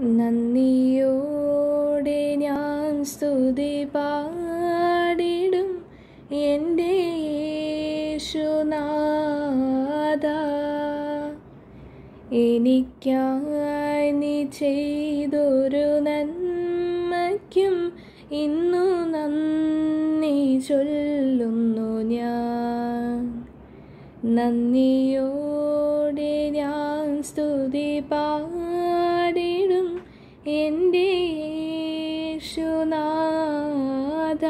നന്ദിയോടെ ഞാൻ സ്തുതി പാടിടും എന്റെ യേശുനാഥ. എനിക്കായി നീ ചെയ്തൊരു നന്മയ്ക്കും ഇന്നു നന്ദി ചൊല്ലുന്നു ഞാൻ. നന്ദിയോടെ ഞാൻ സ്തുതി പാടിടും എന്റെ യേശുനാഥ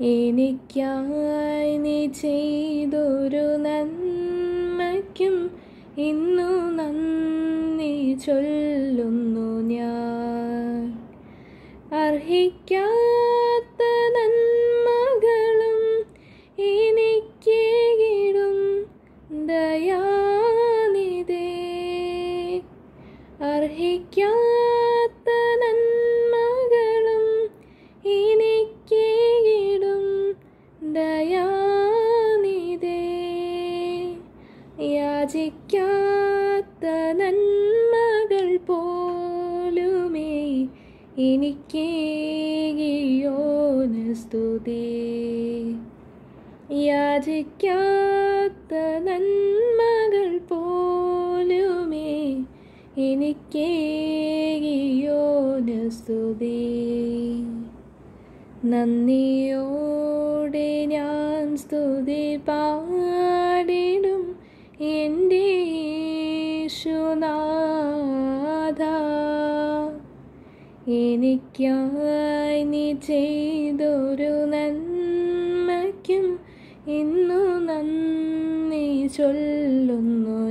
എനിക്കായി നീ ചെയ്തൊരു നന്മയ്ക്കും ഇന്നു നന്ദി ചൊല്ലുന്നു ഞാൻ. അർഹിക്കാത്ത നന്മകളും എനിക്കേകിടും ദയാനിതേ അർഹിക്കാത്ത നന്മകളും എനിക്കേകിടും. ദയാനിതേ യാചിക്കാത്ത നന്മകൾ പോലുമേ എനിക്കേകിയോന് സ്തുതി. യാചിക്കാത്ത നന്മകൾ പോലുമേ എനിക്കേകിയോന് സ്തുതി. നന്ദിയോടെ ഞാൻ സ്തുതി പാടിടും എന്റെ യേശുനാഥ. എനിക്കായി നീ ചെയ്തൊരു നന്മയ്ക്കും ഇന്നു നന്ദി ചൊല്ലുന്നു